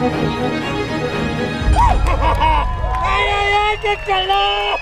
ay, ay, ay, qué calor!